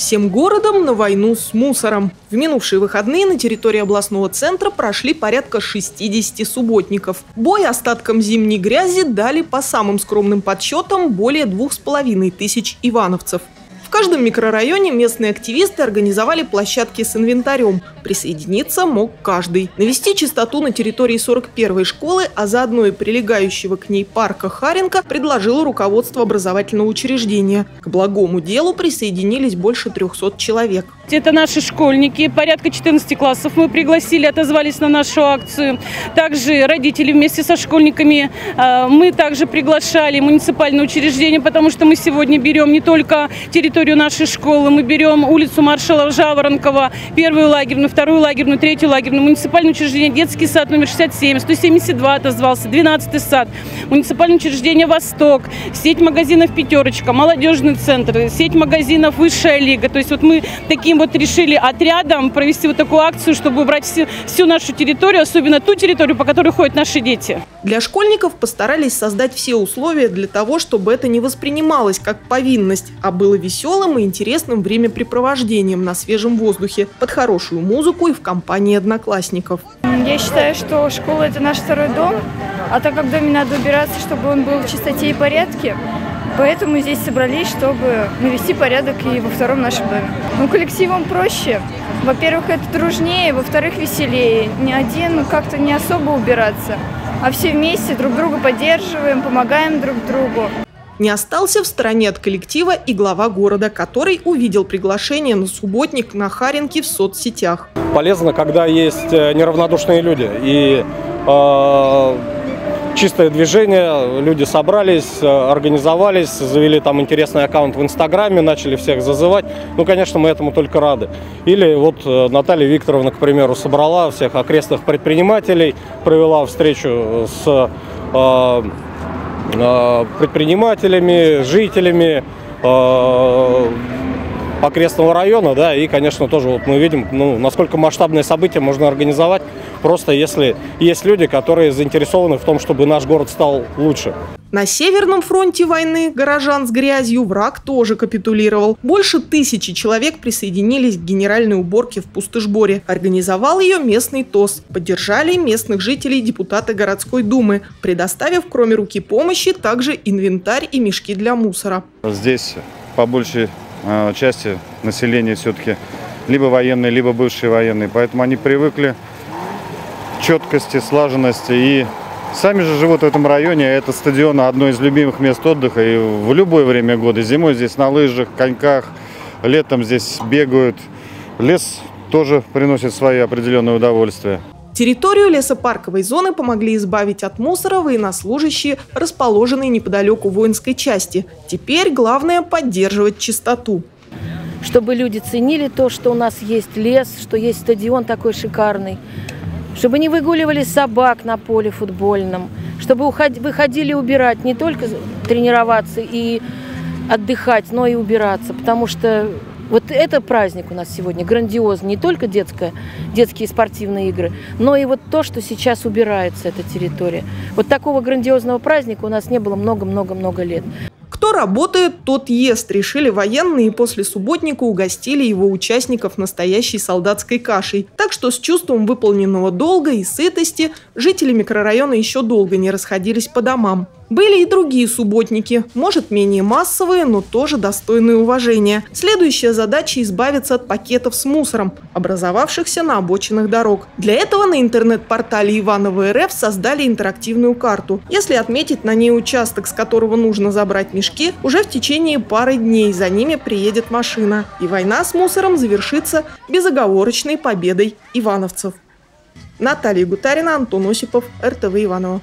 Всем городом на войну с мусором. В минувшие выходные на территории областного центра прошли порядка 60 субботников. Бой остаткам зимней грязи дали по самым скромным подсчетам более двух с половиной тысяч ивановцев. В каждом микрорайоне местные активисты организовали площадки с инвентарем. Присоединиться мог каждый. Навести чистоту на территории 41-й школы, а заодно и прилегающего к ней парка Харенко предложило руководство образовательного учреждения. К благому делу присоединились больше 300 человек. Это наши школьники, порядка 14 классов мы пригласили, отозвались на нашу акцию. Также родители вместе со школьниками. А, мы также приглашали муниципальное учреждение, потому что мы сегодня берем не только территорию нашей школы, мы берем улицу маршала Жаворонкова, первую лагерную, вторую лагерную, третью лагерную, муниципальное учреждение, детский сад номер 67, 172 отозвался, 12 сад, муниципальное учреждение «Восток», сеть магазинов «Пятерочка», молодежный центр, сеть магазинов «Высшая лига». То есть вот мы таким вот решили отрядом провести вот такую акцию, чтобы убрать всю, всю нашу территорию, особенно ту территорию, по которой ходят наши дети. Для школьников постарались создать все условия для того, чтобы это не воспринималось как повинность, а было веселым и интересным времяпрепровождением на свежем воздухе, под хорошую музыку и в компании одноклассников. Я считаю, что школа – это наш второй дом, а так как в доме надо убираться, чтобы он был в чистоте и порядке, Поэтому здесь собрались, чтобы навести порядок и во втором нашем доме. Ну, коллективом проще. Во-первых, это дружнее, во-вторых, веселее. Ни один как-то не особо убираться, а все вместе друг друга поддерживаем, помогаем друг другу. Не остался в стороне от коллектива и глава города, который увидел приглашение на субботник на Харенке в соцсетях. Полезно, когда есть э, неравнодушные люди. И э, чистое движение, люди собрались, э, организовались, завели там интересный аккаунт в Инстаграме, начали всех зазывать. Ну, конечно, мы этому только рады. Или вот э, Наталья Викторовна, к примеру, собрала всех окрестных предпринимателей, провела встречу с э, э, предпринимателями, жителями, э, окрестного района, да, и, конечно, тоже вот мы видим, ну, насколько масштабное событие можно организовать, просто если есть люди, которые заинтересованы в том, чтобы наш город стал лучше. На Северном фронте войны горожан с грязью враг тоже капитулировал. Больше тысячи человек присоединились к генеральной уборке в Пустышборе. Организовал ее местный ТОС. Поддержали местных жителей депутаты городской думы, предоставив кроме руки помощи также инвентарь и мешки для мусора. Здесь по большей Э, части населения все-таки либо военные, либо бывшие военные. Поэтому они привыкли четкости, слаженности. И сами же живут в этом районе. Это стадион одно из любимых мест отдыха. И в любое время года. Зимой здесь на лыжах, коньках, летом здесь бегают. Лес тоже приносит свои определенные удовольствия. Территорию лесопарковой зоны помогли избавить от мусора военнослужащие, расположенные неподалеку воинской части. Теперь главное – поддерживать чистоту. Чтобы люди ценили то, что у нас есть лес, что есть стадион такой шикарный. Чтобы не выгуливали собак на поле футбольном. Чтобы выходили убирать, не только тренироваться и отдыхать, но и убираться. Потому что вот это праздник у нас сегодня, грандиозный. Не только детская, детские спортивные игры, но и вот то, что сейчас убирается эта территория. Вот такого грандиозного праздника у нас не было много-много-много лет. Кто работает, тот ест, решили военные и после субботника угостили его участников настоящей солдатской кашей. Так что с чувством выполненного долга и сытости жители микрорайона еще долго не расходились по домам. Были и другие субботники, может менее массовые, но тоже достойные уважения. Следующая задача – избавиться от пакетов с мусором, образовавшихся на обочинах дорог. Для этого на интернет-портале Иваново РФ создали интерактивную карту. Если отметить на ней участок, с которого нужно забрать мешки, уже в течение пары дней за ними приедет машина. И война с мусором завершится безоговорочной победой ивановцев. Наталья Гутарина, Антон Осипов, РТВ Иваново.